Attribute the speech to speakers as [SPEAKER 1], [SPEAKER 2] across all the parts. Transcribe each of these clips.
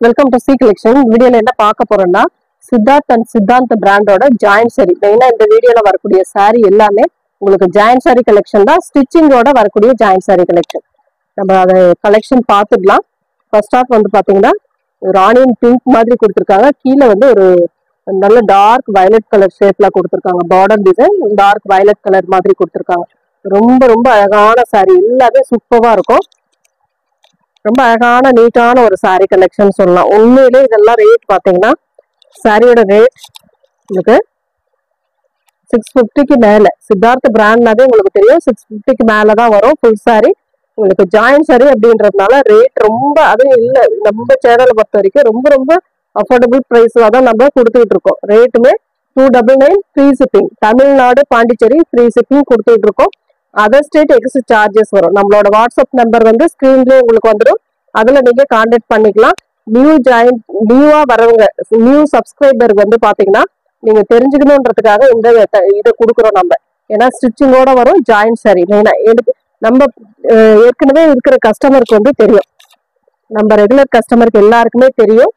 [SPEAKER 1] Welcome to C collection வீடியோல என்ன பார்க்க போறோம்னா சித்தார்த் அண்ட் சித்தாந்த் பிராண்டோட ஜாயின் சாரி மெயினா இந்த வீடியோல வரக்கூடிய சாரி எல்லாமே உங்களுக்கு ஜாயின் சாரி கலெக்ஷன் தான் ஸ்டிச்சிங்கோட வரக்கூடிய ஜாயின் சாரி கலெக்ஷன் நம்ம அதை கலெக்ஷன் பார்த்துடலாம். ஃபர்ஸ்ட் ஆஃப் வந்து பாத்தீங்கன்னா ஒரு ஆனியன் பிங்க் மாதிரி கொடுத்துருக்காங்க. கீழே வந்து ஒரு நல்ல டார்க் வயலட் கலர் ஷேப்ல கொடுத்துருக்காங்க. Border design dark violet colour மாதிரி கொடுத்துருக்காங்க. ரொம்ப ரொம்ப அழகான சாரி எல்லாமே சூப்பராக இருக்கும். ரொம்ப அழகான நீட்டான ஒரு சாரீ கலெக்ஷன் சொல்லலாம். உண்மையிலே இதெல்லாம் ரேட் பார்த்தீங்கன்னா சாரியோட ரேட் உங்களுக்கு சிக்ஸ் ஃபிஃப்டிக்கு மேலே. சித்தார்த் பிராண்ட்னாவே உங்களுக்கு தெரியும் சிக்ஸ் ஃபிஃப்டிக்கு மேலே தான் வரும் ஃபுல் சாரி உங்களுக்கு ஜாயின் சாரி அப்படின்றதுனால ரேட் ரொம்ப அதுவும் இல்லை நம்ம சேனலை பொறுத்த வரைக்கும் ரொம்ப ரொம்ப அஃபோர்டபுள் ப்ரைஸில் தான் நம்ம கொடுத்துக்கிட்டு இருக்கோம். ரேட்டுமே two double nine free shipping Tamil Nadu Pondicherry free shipping கொடுத்துட்டு இருக்கோம். அதர் ஸ்டேட் எக்ஸிட் சார்ஜஸ் வரும். நம்மளோட வாட்ஸ்அப் நம்பர் வந்து ஸ்க்ரீன்லேயே உங்களுக்கு வந்துடும் அதில் நீங்கள் கான்டாக்ட் பண்ணிக்கலாம். நியூ ஜாயின் நியூவாக வரவங்க நியூ சப்ஸ்கிரைபர் வந்து பார்த்தீங்கன்னா நீங்கள் தெரிஞ்சுக்கணுன்றதுக்காக இந்த இதை கொடுக்குறோம் நம்ம. ஏன்னா ஸ்டிச்சிங்கோட வரும் ஜாயின் சரி. மெயினாக எடுத்து நம்ம ஏற்கனவே இருக்கிற கஸ்டமருக்கு வந்து தெரியும். நம்ம ரெகுலர் கஸ்டமருக்கு எல்லாருக்குமே தெரியும்.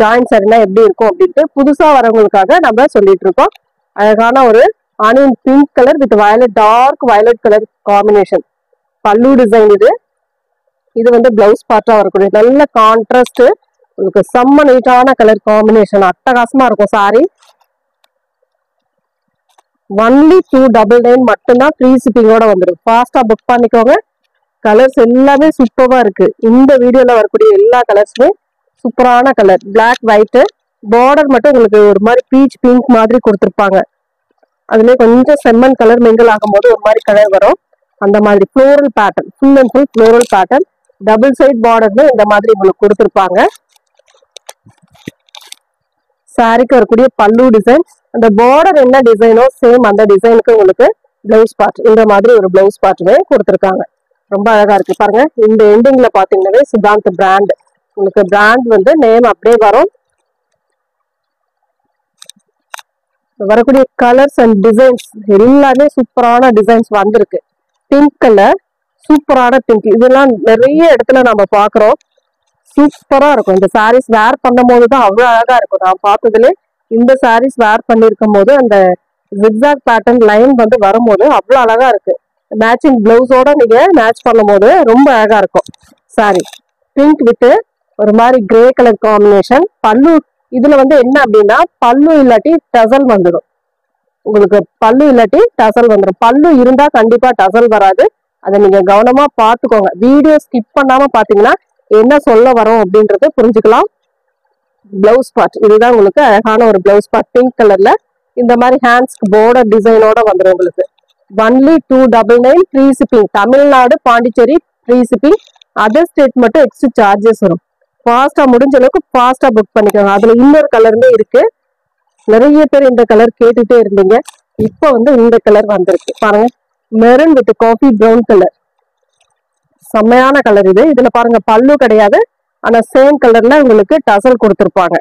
[SPEAKER 1] ஜாயின் சரினா எப்படி இருக்கும் அப்படின்ட்டு புதுசாக வரவங்களுக்காக நம்ம சொல்லிட்டு இருக்கோம். அழகான ஒரு onion pink colour with violet dark violet colour combination pallu design இது. இது வந்து பிளவுஸ் பார்ட்டா வரக்கூடிய நல்ல கான்ட்ராஸ்ட் உங்களுக்கு செம்ம நீட்டான கலர் காம்பினேஷன் அட்டகாசமா இருக்கும் sari only two double nine மட்டும்தான் ஃப்ரீ ஷிப்பிங்கோட வந்துடும் ஃபாஸ்டா புக் பண்ணிக்கோங்க. கலர்ஸ் எல்லாமே சூப்பராக இருக்கு. இந்த வீடியோல வரக்கூடிய எல்லா கலர்ஸுமே சூப்பரான கலர் பிளாக் ஒயிட் பார்டர் மட்டும் உங்களுக்கு ஒரு மாதிரி பீச் பிங்க் மாதிரி கொடுத்துருப்பாங்க. அதுல கொஞ்சம் செம்மன் கலர் மிங்கிள் ஆகும்போது ஒரு மாதிரி கலர் வரும். அந்த மாதிரி floral pattern full and full floral pattern double side பார்டர்னு இந்த மாதிரி உங்களுக்கு கொடுத்துருப்பாங்க. சாரிக்கு வரக்கூடிய பல்லு டிசைன் அந்த பார்டர் என்ன டிசைனோ சேம் அந்த டிசைனுக்கு உங்களுக்கு பிளவுஸ் பார்ட் இந்த மாதிரி ஒரு பிளவுஸ் பார்ட்டுமே கொடுத்துருக்காங்க. ரொம்ப அழகா இருக்கு. பாருங்க இந்த எண்டிங்ல பாத்தீங்கன்னாவே சித்தாந்த் பிராண்ட் உங்களுக்கு பிராண்ட் வந்து நேம் அப்படியே வரும். வரக்கூடிய கலர்ஸ் அண்ட் டிசைன்ஸ் எல்லாமே சூப்பரான டிசைன்ஸ் வந்திருக்கு. பிங்க் கலர் சூப்பரான பிங்க் இதெல்லாம் நிறைய இடத்துல நம்ம பாக்குறோம். சூப்பரா இருக்கும். இந்த சாரீஸ் வேர் பண்ணும்போது தான் அவ்வளோ அழகா இருக்கும். நான் பார்த்ததுல இந்த சாரீஸ் வேர் பண்ணிருக்கும் போது அந்த ஜிக்ஸாக் பேட்டர்ன் லைன் வந்து வரும்போது அவ்வளோ அழகா இருக்கு. மேட்சிங் பிளவுஸோட நீங்க மேட்ச் பண்ணும்போது ரொம்ப அழகா இருக்கும். சாரி பிங்க் வித்து ஒரு மாதிரி கிரே கலர் காம்பினேஷன் பல்லு இதுல வந்து என்ன அப்படின்னா பல்லு இல்லாட்டி டசல் வந்துடும். உங்களுக்கு பல்லு இல்லாட்டி டசல் வந்துடும். பல்லு இருந்தா கண்டிப்பா டசல் வராது. அதை நீங்க கவனமா பாத்துக்கோங்க வீடியோ ஸ்கிப் பண்ணாம பாத்தீங்கன்னா என்ன சொல்ல வரோம் அப்படின்றத புரிஞ்சுக்கலாம். பிளவுஸ் பார்ட் இதுதான் உங்களுக்கு அழகான ஒரு பிளவுஸ் பார்ட் பிங்க் கலர்ல இந்த மாதிரி ஹேண்ட்ஸ்க்கு போர்டர் டிசைனோட வந்துடும் உங்களுக்கு. Only two double nine free shipping Tamil Nadu Pondicherry free shipping other state மட்டும் எக்ஸ்ட்ரா சார்ஜஸ் வரும். ஃபாஸ்ட்டாக முடிஞ்ச அளவுக்கு ஃபாஸ்ட்டாக புக் பண்ணிக்கோங்க. அதில் இன்னொரு கலருமே இருக்குது நிறைய பேர் இந்த கலர் கேட்டுகிட்டே இருந்தீங்க. இப்போ வந்து இந்த கலர் வந்திருக்கு. பாருங்கள் maroon with coffee brown colour செம்மையான கலர் இது. இதில் பாருங்கள் பல்லு கிடையாது. ஆனால் சேம் கலரில் உங்களுக்கு டசல் கொடுத்துருப்பாங்க.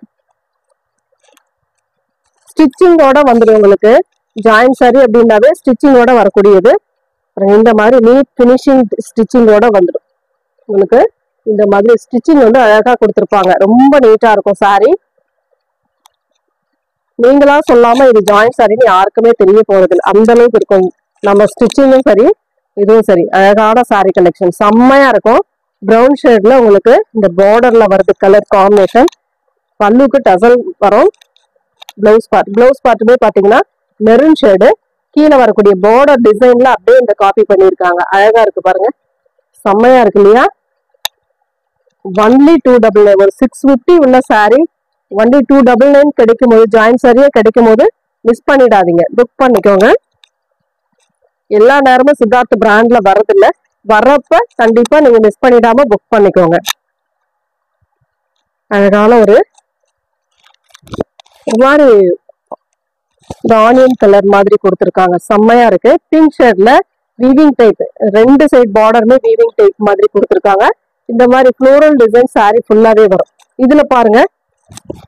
[SPEAKER 1] ஸ்டிச்சிங்கோட வந்துடும் உங்களுக்கு. ஜாயின் சாரி அப்படின்னாவே ஸ்டிச்சிங்கோட வரக்கூடியது. அப்புறம் இந்த மாதிரி நீட் ஃபினிஷிங் ஸ்டிச்சிங்கோட வந்துடும் உங்களுக்கு இந்த மாதிரி ஸ்டிச்சிங் வந்து அழகா கொடுத்துருப்பாங்க. ரொம்ப நீட்டா இருக்கும் சாரி நீங்களா சொல்லாம இது ஜாயின் சாரின்னு யாருக்குமே தெரிய போறது அந்த அளவுக்கு இருக்கும். நம்ம ஸ்டிச்சிங்கும் சரி இதுவும் சரி. அழகான சாரி கலெக்ஷன் செம்மையா இருக்கும். ப்ரௌன் ஷேட்ல உங்களுக்கு இந்த பார்டர்ல வருது கலர் காம்பினேஷன் பல்லுக்கு டசல் வரும். பிளவுஸ் பார்ட் பிளவுஸ் பார்ட்டுமே பாத்தீங்கன்னா மெரூன் ஷேடு கீழே வரக்கூடிய பார்டர் டிசைன்ல அப்படியே இந்த காப்பி பண்ணியிருக்காங்க. அழகா இருக்கு பாருங்க. செம்மையா இருக்கு இல்லையா? ஒன்லி டூ டபுள் நைன் ஒரு சிக்ஸ் ஃபிஃப்டி உள்ள saree only two double nine கிடைக்கும் போது ஜாயின் சாரியே கிடைக்கும் போது மிஸ் பண்ணிடாதீங்க. புக் பண்ணிக்கோங்க. எல்லா நேரமும் சித்தார்த் பிராண்ட்ல வர்றதில்ல. வர்றப்ப கண்டிப்பா நீங்க மிஸ் பண்ணிடாம புக் பண்ணிக்கோங்க. அழகான ஒரு மாதிரி இந்த ஆனியன் கலர் மாதிரி கொடுத்துருக்காங்க. செம்மையா இருக்கு. பிங்க் ஷேட்ல வீவிங் டைப் ரெண்டு சைட் பார்டருமே வீவிங் டைப் மாதிரி கொடுத்துருக்காங்க. இந்த மாதிரி ஃப்ளோரல் டிசைன் சாரி ஃபுல்லாகவே வரும். இதில் பாருங்க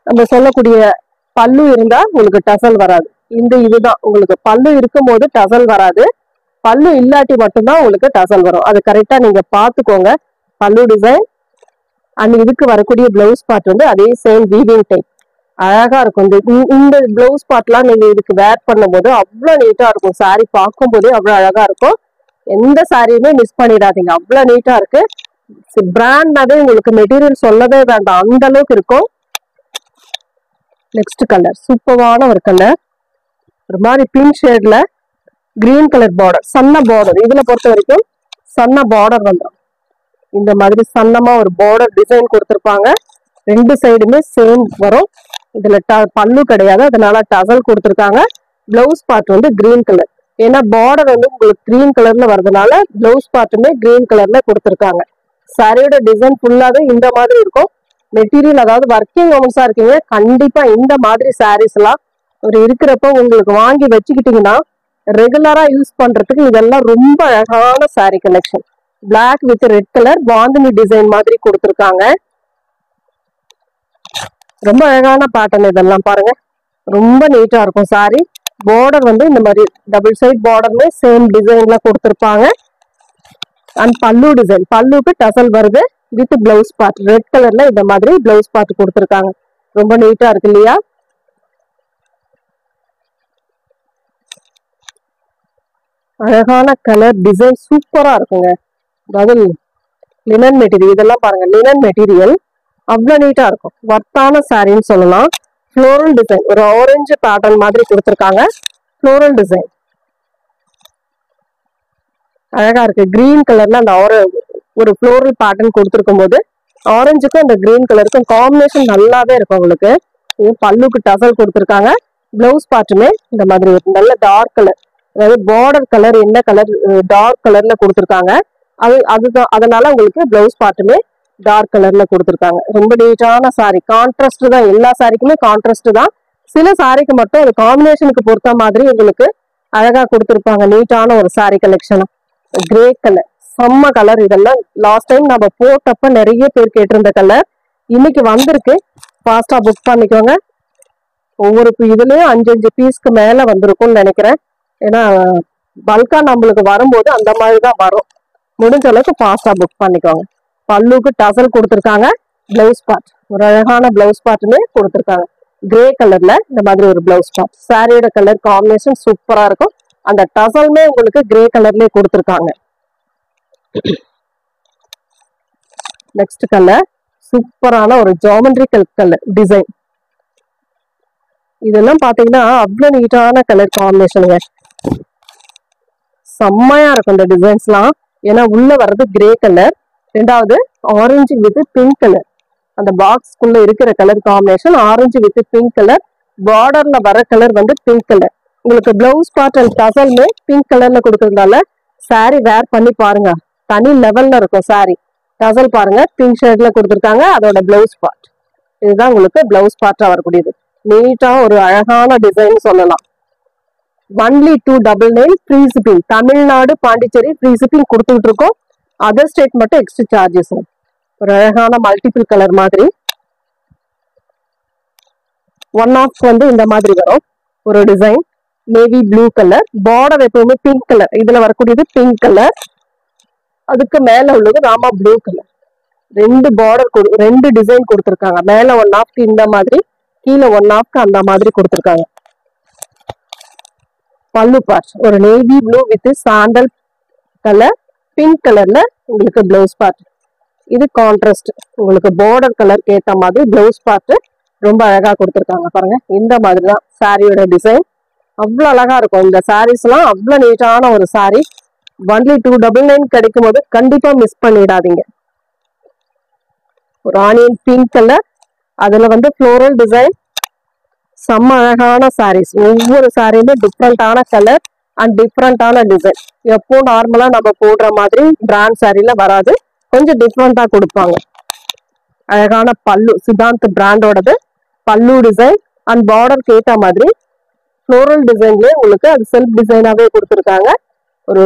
[SPEAKER 1] நம்ம சொல்லக்கூடிய பல்லு இருந்தால் உங்களுக்கு டசல் வராது. இந்த இதுதான் உங்களுக்கு பல்லு இருக்கும்போது டசல் வராது. பல்லு இல்லாட்டி மட்டும்தான் உங்களுக்கு டசல் வரும். அது கரெக்டாக நீங்கள் பார்த்துக்கோங்க. பல்லு டிசைன் அண்ட் இதுக்கு வரக்கூடிய பிளவுஸ் பார்ட் வந்து அதே சேம் வீவிங் டைப் அழகாக இருக்கும். இந்த இந்த- பிளவுஸ் பார்ட்லாம் நீங்கள் இதுக்கு வேர் பண்ணும்போது அவ்வளோ நீட்டாக இருக்கும். சாரி பார்க்கும் போதே அழகாக இருக்கும். எந்த சாரியுமே மிஸ் பண்ணிடாதீங்க. அவ்வளோ நீட்டாக இருக்குது பிராண்ட்னாவே உங்களுக்கு மெட்டீரியல் சொல்லவே வேண்டாம். அந்த அளவுக்கு இருக்கும். நெக்ஸ்ட் கலர் சூப்பரான ஒரு கலர் ஒரு மாதிரி பிங்க் ஷேட்ல கிரீன் கலர் பார்டர் சன்ன பார்டர் இதுல பொறுத்த வரைக்கும் சன்ன பார்டர் வந்துடும் இந்த மாதிரி சன்னமா ஒரு பார்டர் டிசைன் கொடுத்துருப்பாங்க. ரெண்டு சைடுமே சேம் வரும். இதுல ட- பல்லு கிடையாது. அதனால டசல் கொடுத்துருக்காங்க. பிளவுஸ் பார்ட் வந்து கிரீன் கலர் ஏன்னா பார்டர் வந்து உங்களுக்கு கிரீன் கலர்ல வரதுனால பிளவுஸ் பார்ட்டுமே கிரீன் கலர்ல கொடுத்துருக்காங்க. சாரியோட டிசைன் ஃபுல்லாவே இந்த மாதிரி இருக்கும். மெட்டீரியல் அதாவது ஒர்க்கிங் உமன்ஸா இருக்கீங்க கண்டிப்பா இந்த மாதிரி sarees ஒரு இருக்கிறப்ப உங்களுக்கு வாங்கி வச்சுக்கிட்டீங்கன்னா ரெகுலரா யூஸ் பண்றதுக்கு இதெல்லாம் ரொம்ப அழகான saree collection black with red colour bandhani design மாதிரி கொடுத்துருக்காங்க. ரொம்ப அழகான பேட்டர்ன் இதெல்லாம் பாருங்க. ரொம்ப நீட்டா இருக்கும் சாரி பார்டர் வந்து இந்த மாதிரி டபுள் சைட் பார்டர்மே சேம் டிசைன்ல கொடுத்துருப்பாங்க. அண்ட் பல்லு டிசைன் பல்லுக்கு டசல் வருது வித் பிளவுஸ் பார்ட் ரெட் கலர்ல இந்த மாதிரி பிளவுஸ் பார்ட் கொடுத்துருக்காங்க. ரொம்ப நீட்டா இருக்கு இல்லையா? அழகான கலர் டிசைன் சூப்பரா இருக்குங்க. அதாவது லினன் மெட்டீரியல் இதெல்லாம் பாருங்க லினன் மெட்டீரியல் அவ்வளோ நீட்டா இருக்கும். ஒர்த்தான சாரின்னு சொல்லலாம். ஃப்ளோரல் டிசைன் ஒரு ஆரஞ்சு பேட்டர்ன் மாதிரி கொடுத்துருக்காங்க. ஃப்ளோரல் டிசைன் அழகா இருக்கு. கிரீன் கலர்ல அந்த ஆர ஒரு ஃப்ளோரல் பேட்டர்ன் கொடுத்துருக்கும் போது ஆரஞ்சுக்கும் அந்த கிரீன் கலருக்கும் காம்பினேஷன் நல்லாவே இருக்கும் உங்களுக்கு. பல்லுக்கு டசல் கொடுத்துருக்காங்க. பிளவுஸ் பார்ட்டுமே இந்த மாதிரி நல்ல டார்க் கலர் அதாவது பார்டர் கலர் என்ன கலர் டார்க் கலர்ல கொடுத்துருக்காங்க. அது அதுதான் அதனால உங்களுக்கு பிளவுஸ் பார்ட்டுமே டார்க் கலர்ல கொடுத்துருக்காங்க. ரொம்ப நீட்டான சாரி கான்ட்ராஸ்ட் தான். எல்லா சாரிக்குமே கான்ட்ராஸ்ட் தான். சில சாரிக்கு மட்டும் அது காம்பினேஷனுக்கு பொறுத்த மாதிரி உங்களுக்கு அழகா கொடுத்துருப்பாங்க. நீட்டான ஒரு சாரி கலெக்ஷனும் கிரே கலர் செம்ம கலர் இதெல்லாம். லாஸ்ட் டைம் நம்ம போட்டப்ப நிறைய பேர் கேட்டிருந்த கலர் இன்னைக்கு வந்திருக்கு. ஃபாஸ்டா புக் பண்ணிக்கோங்க. ஒவ்வொரு இதுலயும் அஞ்சு அஞ்சு பீஸ்க்கு மேல வந்திருக்கும்னு நினைக்கிறேன். ஏன்னா பல்கா நம்மளுக்கு வரும்போது அந்த மாதிரி தான் வரும். முடிஞ்ச அளவுக்கு ஃபாஸ்டா புக் பண்ணிக்கோங்க. பல்லுக்கு டசல் கொடுத்துருக்காங்க. பிளவுஸ் பார்ட் ஒரு அழகான பிளவுஸ் பார்ட்டுமே கொடுத்துருக்காங்க. கிரே கலர்ல இந்த மாதிரி ஒரு பிளவுஸ் பார்ட் சாரியோட கலர் காம்பினேஷன் சூப்பரா இருக்கும். அந்த டசல்மே உங்களுக்கு கிரே கலர்லயே கொடுத்துருக்காங்க. நெக்ஸ்ட் கலர் சூப்பரான ஒரு ஜாமெண்ட்ரிக்கல் கலர் டிசைன் இதெல்லாம் பாத்தீங்கன்னா அவ்வளவு நீட்டான கலர் காம்பினேஷனுங்க செம்மையா இருக்கும் இந்த டிசைன்ஸ்லாம் ஏன்னா உள்ள வர்றது கிரே கலர் ரெண்டாவது ஆரஞ்சு வித் பிங்க் கலர் அந்த பாக்ஸ்க்குள்ள இருக்கிற colour combination orange with pink colour பார்டர்ல வர கலர் வந்து பிங்க் கலர் உங்களுக்கு பிளவுஸ் பார்ட் அண்ட் டசல்மே பிங்க் கலர்ல கொடுக்கறதுனால சாரி வேர் பண்ணி பாருங்க. தனி லெவல்ல இருக்கும் சாரி டசல் பாருங்க பிங்க் ஷேட்ல கொடுத்துருக்காங்க அதோட பிளவுஸ் பார்ட் இதுதான் உங்களுக்கு பிளவுஸ் பார்ட்டா வரக்கூடியது. நீட்டா ஒரு அழகான டிசைன் சொல்லலாம். Only two double nine free shipping Tamil Nadu Pondicherry free shipping இருக்கோம் அதர் ஸ்டேட் மட்டும் எக்ஸ்ட்ரா சார்ஜஸ் ஒரு அழகான மல்டிபிள் கலர் மாதிரி. ஒன் ஆஃப் வந்து இந்த மாதிரி வரும். ஒரு design navy blue colour border எப்பவுமே பிங்க் கலர் இதுல வரக்கூடியது பிங்க் கலர் அதுக்கு மேல உள்ளது ராமா ப்ளூ கலர் ரெண்டு பார்டர் ரெண்டு டிசைன் கொடுத்துருக்காங்க. மேல ஒன் ஆஃப்க்கு இந்த மாதிரி கீழே ஒன் ஆஃப்க்கு அந்த மாதிரி கொடுத்துருக்காங்க. பல்லு பார்ட் ஒரு navy blue with sandal colour pink கலர்ல உங்களுக்கு பிளவுஸ் பார்ட் இது கான்ட்ராஸ்ட் உங்களுக்கு பார்டர் கலர் ஏற்ற மாதிரி பிளவுஸ் பார்ட் ரொம்ப அழகா கொடுத்துருக்காங்க. பாருங்க இந்த மாதிரி தான் சாரியோட டிசைன் அவ்வளோ அழகா இருக்கும். இந்த சாரீஸ்லாம் எல்லாம் அவ்வளோ நீட்டான ஒரு sari only two double nine கிடைக்கும் போது கண்டிப்பா மிஸ் பண்ணிடாதீங்க. ஒரு ஆனியன் பிங்க் கலர் அதுல வந்து ஃப்ளோரல் டிசைன் செம்ம அழகான சாரீஸ் ஒவ்வொரு சாரியுமே டிஃப்ரெண்டான கலர் அண்ட் டிஃப்ரெண்டான டிசைன் எப்போ நார்மலா நம்ம போடுற மாதிரி பிராண்ட் சாரில வராது. கொஞ்சம் டிஃப்ரெண்டா கொடுப்பாங்க. அழகான பல்லு. சித்தாந்த் பிராண்டோடது பல்லு டிசைன் அண்ட் பார்டருக்கு ஏற்ற மாதிரி ஃப்ளோரல் டிசைன்லேயே உங்களுக்கு அது செல்ஃப் டிசைனாகவே கொடுத்துருக்காங்க. ஒரு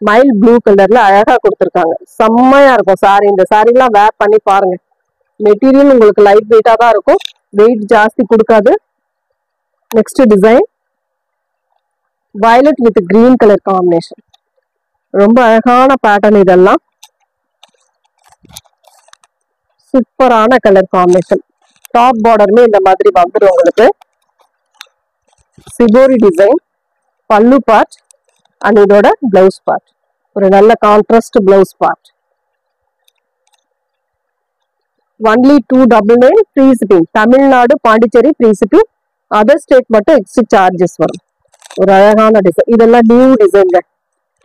[SPEAKER 1] மைல் ப்ளூ கலர்ல அழகாக கொடுத்துருக்காங்க. செம்மையாக இருக்கும் சாரி இந்த சாரிலாம் வேர் பண்ணி பாருங்க. மெட்டீரியல் உங்களுக்கு லைட் வெயிட்டாக தான் இருக்கும். வெயிட் ஜாஸ்தி கொடுக்காது. Next design violet with green colour combination ரொம்ப அழகான பேட்டர்ன் இதெல்லாம். சூப்பரான கலர் காம்பினேஷன் டாப் பார்டருமே இந்த மாதிரி வந்துடும் உங்களுக்கு. சிபோரி டிசைன் பல்லு பார்ட் அண்ட் இதோட பிளவுஸ் பார்ட் ஒரு நல்ல contrast blouse part only two double nine free shipping Tamil Nadu Pondicherry free shipping other state மட்டும் எக்ஸ்ட்ரா சார்ஜஸ் வரும். ஒரு அழகான டிசைன் இதெல்லாம் நியூ டிசைன்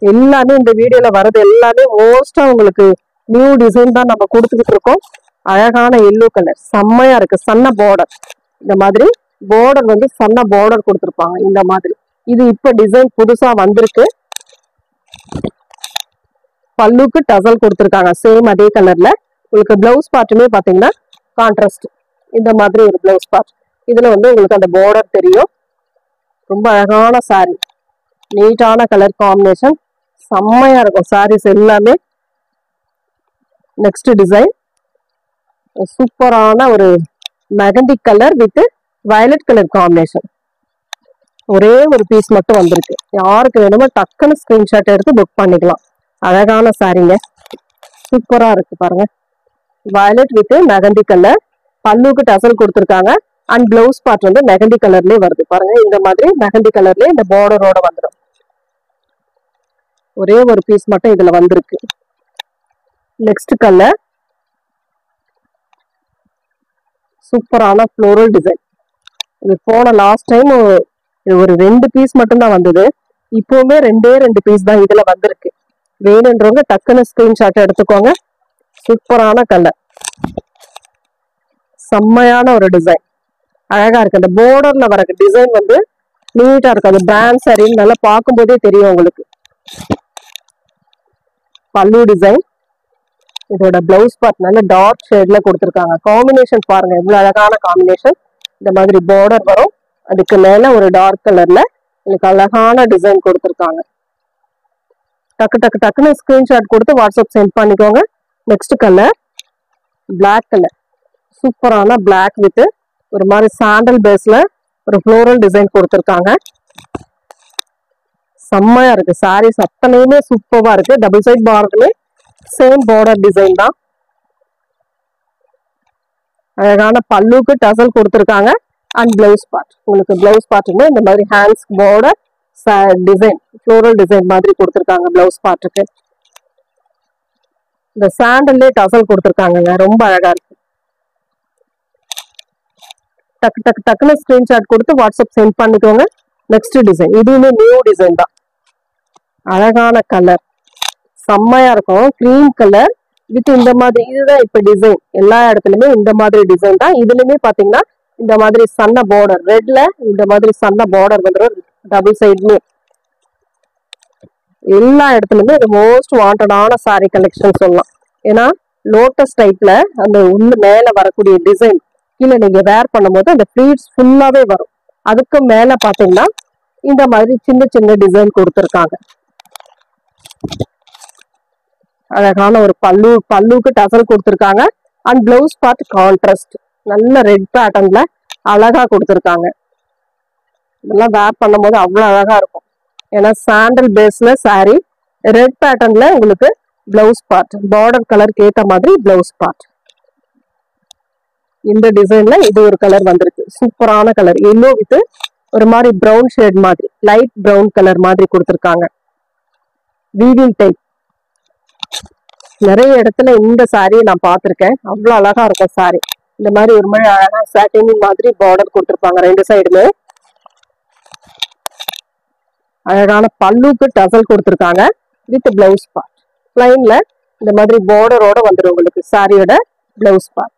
[SPEAKER 1] எல்லாமே இந்த வீடியோல வர்றது எல்லாமே மோஸ்டா உங்களுக்கு நியூ டிசைன் தான் நம்ம கொடுத்துக்கிட்டு இருக்கோம். அழகான எல்லோ கலர் செம்மையா இருக்கு. சன்ன பார்டர் இந்த மாதிரி பார்டர் வந்து சன்ன பார்டர் கொடுத்துருப்பாங்க. இந்த மாதிரி. இது இப்ப டிசைன் புதுசா வந்திருக்கு. பல்லுக்கு டசல் கொடுத்துருக்காங்க. சேம் அதே கலர்ல உங்களுக்கு பிளவுஸ் பார்ட்டுமே பாத்தீங்கன்னா கான்ட்ராஸ்ட் இந்த மாதிரி ஒரு பிளவுஸ் பார்ட் இதுல வந்து உங்களுக்கு அந்த பார்டர் தெரியும். ரொம்ப அழகான saree. நீட்டான கலர் காம்பினேஷன் செம்மையா இருக்கும். சாரீஸ் எல்லாமே. நெக்ஸ்ட் டிசைன் சூப்பரான ஒரு magenta colour with violet colour combination ஒரே ஒரு பீஸ் மட்டும் வந்திருக்கு. யாருக்கு வேணுமோ டக்குன்னு ஸ்கிரீன்ஷாட் எடுத்து புக் பண்ணிக்கலாம். அழகான சாரீங்க சூப்பராக இருக்கு பாருங்க. வயலட் வித் மெகந்தி கலர் பல்லுக்கு டசல் கொடுத்துருக்காங்க. அண்ட் பிளவுஸ் பார்ட் வந்து மெகந்தி கலர்லயே வருது பாருங்க. இந்த மாதிரி மெகந்தி கலர்லயே இந்த பார்டரோட வந்துடும். ஒரே ஒரு பீஸ் மட்டும் இதுல வந்திருக்கு. நெக்ஸ்ட் கலர் சூப்பரான ஃப்ளோரல் டிசைன் இது போன லாஸ்ட் டைம் ஒரு ரெண்டு பீஸ் மட்டும்தான் வந்தது. இப்போவுமே ரெண்டே ரெண்டு பீஸ் தான் இதில் வந்திருக்கு. வேணுன்றவங்க டக்குன்னு ஸ்க்ரீன்ஷாட் எடுத்துக்கோங்க. சூப்பரான கலர் செம்மையான ஒரு டிசைன் அழகாக இருக்குது அந்த போர்டரில் வர டிசைன் வந்து நீட்டாக இருக்கும் அந்த பிராண்ட் சரின்னு நல்லா பார்க்கும்போதே தெரியும் உங்களுக்கு. பல்லு டிசைன் இதோட பிளவுஸ் பார்ட் நல்ல டார்க் ஷேட்ல கொடுத்துருக்காங்க. காம்பினேஷன் பாருங்க. எவ்வளவு அழகான காம்பினேஷன் இந்த மாதிரி பார்டர் வரும். அதுக்கு மேல ஒரு டார்க் கலர்ல எனக்கு அழகான டிசைன் கொடுத்துருக்காங்க. டக்கு டக்கு டக்குன்னு ஸ்கிரீன்ஷாட் கொடுத்து வாட்ஸ்அப் சென்ட் பண்ணிக்கோங்க. நெக்ஸ்ட் கலர் பிளாக் கலர் சூப்பரான பிளாக் வித் ஒரு மாதிரி சாண்டல் பேஸ்ல ஒரு ஃப்ளோரல் டிசைன் கொடுத்துருக்காங்க. செம்மையா இருக்கு. சாரீஸ் அத்தனையுமே சூப்பராக இருக்கு. டபுள் சைட் பார்டருமே சேம் பார்டர் டிசைன் தான். அழகான பல்லுக்கு டசல் கொடுத்துருக்காங்க. அண்ட் பிளவுஸ் பார்ட் உங்களுக்கு பிளவுஸ் பார்ட்டுமே இந்த மாதிரி hands border design floral design மாதிரி கொடுத்துருக்காங்க பிளவுஸ் பார்ட்டுக்கு இந்த சாண்டல்லே டசல் கொடுத்துருக்காங்கங்க. ரொம்ப அழகா இருக்கு. டக்கு டக்கு டக்குன்னு ஸ்கிரீன்ஷாட் கொடுத்து வாட்ஸ்அப் சென்ட் பண்ணிக்கோங்க. நெக்ஸ்ட் டிசைன் இதுவுமே நியூ டிசைன் தான். அழகான கலர் செம்மையா இருக்கும். க்ரீம் கலர் வித் இந்த மாதிரி இதுதான் இப்ப டிசைன் எல்லா இடத்துலயுமே இந்த மாதிரி டிசைன் தான். இதுலயுமே பாத்தீங்கன்னா இந்த மாதிரி சன்ன பார்டர் ரெட்ல இந்த மாதிரி சன்ன பார்டர் வந்துடும் டபுள் சைட்லயே எல்லா இடத்துலயுமே இது மோஸ்ட் வாண்டடான சாரி கலெக்ஷன் சொல்லலாம். ஏன்னா லோட்டஸ் டைப்ல அந்த உள்ள மேல வரக்கூடிய டிசைன் கீழே நீங்க வேர் பண்ணும்போது அந்த ஃபிளீட்ஸ் ஃபுல்லாவே வரும். அதுக்கு மேல பாத்தீங்கன்னா இந்த மாதிரி சின்ன சின்ன டிசைன் கொடுத்துருக்காங்க. அழகான ஒரு பல்லு பல்லுக்கு டசல் கொடுத்துருக்காங்க. அண்ட் பிளவுஸ் பார்ட் கான்ட்ராஸ்ட் நல்ல ரெட் பேட்டர்ன்ல அழகா கொடுத்துருக்காங்க. இதெல்லாம் வேர் பண்ணும்போது அவ்வளோ அழகா இருக்கும். ஏன்னா சாண்டல் பேஸ்ல சாரி ரெட் பேட்டர்ன்ல உங்களுக்கு பிளவுஸ் பார்ட் பார்டர் கலருக்கு கேட்ட மாதிரி பிளவுஸ் பார்ட் இந்த டிசைன்ல இது ஒரு கலர் வந்திருக்கு. சூப்பரான கலர் எல்லோ வித் ஒரு மாதிரி ப்ரௌன் ஷேட் மாதிரி. லைட் ப்ரௌன் கலர் மாதிரி கொடுத்துருக்காங்க. வீவிங் டைப் நிறைய இடத்துல இந்த சாரியை நான் பார்த்துருக்கேன். அவ்வளோ அழகா இருக்கும் சாரி இந்த மாதிரி ஒரு மாதிரி அழகா சாட்டினிங் மாதிரி பார்டர் கொடுத்துருப்பாங்க ரெண்டு சைடுமே அழகான பல்லுக்கு டசல் கொடுத்துருக்காங்க. வித் பிளவுஸ் பார்ட் பிளைன்ல இந்த மாதிரி பார்டரோட வந்துடும் உங்களுக்கு சாரியோட பிளவுஸ் பார்ட்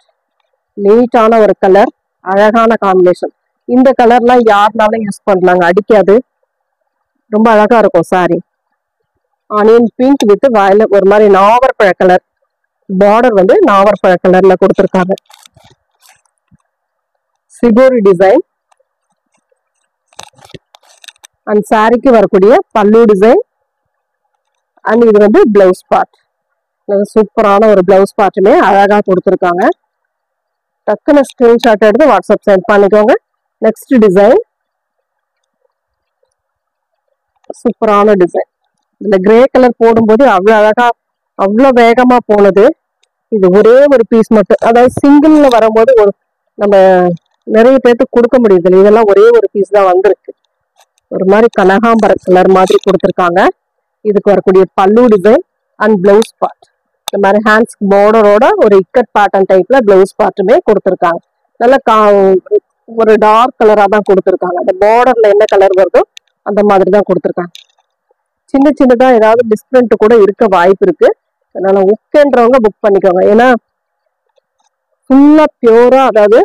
[SPEAKER 1] நீட்டான ஒரு கலர் அழகான காம்பினேஷன் இந்த கலர்லாம் யாருனாலும் யூஸ் பண்ணலாங்க. அடிக்காது. ரொம்ப அழகா இருக்கும் சாரி ஆனியன் பிங்க் வித் வயல ஒரு மாதிரி நாவற்பழ கலர் பார்டர் வந்து நாவற்பழ கலர்ல கொடுத்துருக்காங்க. சிகோரி டிசைன் அண்ட் சாரிக்கு வரக்கூடிய பல்லு டிசைன் அண்ட் இது வந்து பிளவுஸ் பார்ட் சூப்பரான ஒரு பிளவுஸ் பார்ட்டுமே அழகா கொடுத்துருக்காங்க. டக்குன்னு ஸ்கிரீன்ஷாட் எடுத்து வாட்ஸ்அப் சென்ட் பண்ணிக்கோங்க. நெக்ஸ்ட் டிசைன் சூப்பரான டிசைன் இந்த கிரே கலர் போடும்போது அவ்வளோ அழகா அவ்வளவு வேகமா போனது. இது ஒரே ஒரு பீஸ் மட்டும். அதாவது சிங்கிள்ல வரும்போது ஒரு நம்ம நிறைய பேர்த்துக்கு கொடுக்க முடியுது இதெல்லாம் ஒரே ஒரு பீஸ் தான் வந்திருக்கு. ஒரு மாதிரி கனகாம்பர கலர் மாதிரி கொடுத்துருக்காங்க. இதுக்கு வரக்கூடிய பல்லு டிசைன் அண்ட் பிளவுஸ் பார்ட் இந்த மாதிரி ஹேண்ட்ஸ் பார்டரோட ஒரு இக்கட் பேட்டர்ன் டைப்ல பிளவுஸ் பார்ட்டுமே கொடுத்துருக்காங்க. நல்ல கா ஒரு டார்க் கலரா தான் கொடுத்துருக்காங்க. அந்த பார்டர்ல என்ன கலர் வருதோ அந்த மாதிரி தான் கொடுத்துருக்காங்க. சின்ன சின்னதா ஏதாவது டிஸ்பிரிண்ட் கூட இருக்க வாய்ப்பு இருக்கு. அதனால ஓகேன்றவங்க புக் பண்ணிக்கோங்க. ஏன்னா ஃபுல்லா பியூரா அதாவது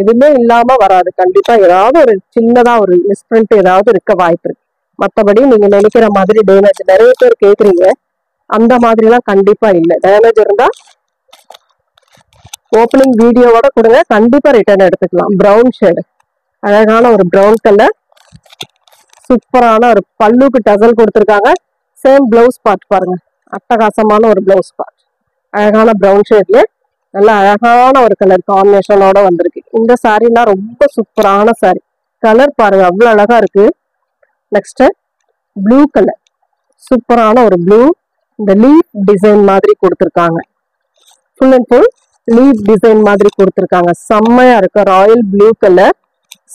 [SPEAKER 1] எதுவுமே இல்லாம வராது. கண்டிப்பா ஏதாவது ஒரு சின்னதா ஒரு மிஸ்பிரிண்ட் ஏதாவது இருக்க வாய்ப்பு இருக்கு. மற்றபடி நீங்க நினைக்கிற மாதிரி டேமேஜ் நிறைய பேர் கேக்குறீங்க. அந்த மாதிரிலாம் கண்டிப்பா இல்லை. டேமேஜ் இருந்தா ஓப்பனிங் வீடியோவோட கொடுங்க. கண்டிப்பா ரிட்டர்ன் எடுத்துக்கலாம். ப்ரௌன் ஷேடு அழகான ஒரு ப்ரௌன் கலர் சூப்பரான ஒரு பல்லுக்கு டசல் கொடுத்துருக்காங்க. சேம் பிளவுஸ் பார்ட் பாருங்க. அட்டகாசமான ஒரு பிளவுஸ் பார்ட் அழகான ப்ரௌன் ஷேட்ல நல்ல அழகான ஒரு கலர் காம்பினேஷனோட வந்திருக்கு. இந்த சாரீலாம் ரொம்ப சூப்பரான சாரி கலர் பாருங்க அவ்வளோ அழகா இருக்கு. நெக்ஸ்ட் ப்ளூ கலர் சூப்பரான ஒரு ப்ளூ இந்த லீஃப் டிசைன் மாதிரி கொடுத்துருக்காங்க. Full and full leaf design மாதிரி கொடுத்துருக்காங்க. செம்மையா இருக்கு. ராயல் ப்ளூ கலர்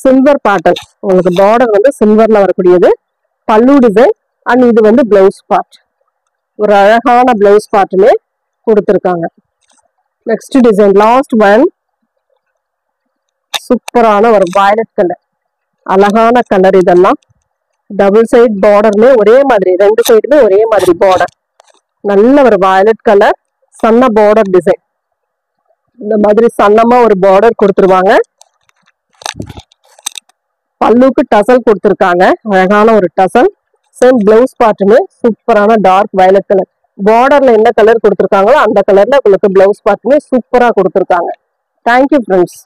[SPEAKER 1] சில்வர் பாட்டல். உங்களுக்கு பார்டர் வந்து சில்வர்ல வரக்கூடியது. பல்லு டிசைன் அண்ட் இது வந்து பிளவுஸ் பார்ட் ஒரு அழகான பிளவுஸ் பார்ட்டுமே கொடுத்துருக்காங்க. நெக்ஸ்ட் டிசைன் லாஸ்ட் ஒன் சூப்பரான ஒரு வயலட் கலர் அழகான கலர் இதெல்லாம். டபுள் சைட் பார்டர்மே ஒரே மாதிரி ரெண்டு சைடுமே ஒரே மாதிரி பார்டர் நல்ல ஒரு வயலட் கலர் சன்ன பார்டர் டிசைன் இந்த மாதிரி சன்னமா ஒரு பார்டர் கொடுத்துருவாங்க. பல்லுக்கு டசல் கொடுத்துருக்காங்க. அழகான ஒரு டசல். சேம் பிளவுஸ் பார்ட்டுமே சூப்பரான டார்க் வயலட் கலர் பார்டர்ல என்ன கலர் கொடுத்துருக்காங்களோ அந்த கலர்ல உங்களுக்கு பிளவுஸ் பார்ட்டுமே சூப்பரா கொடுத்துருக்காங்க. Thank you friends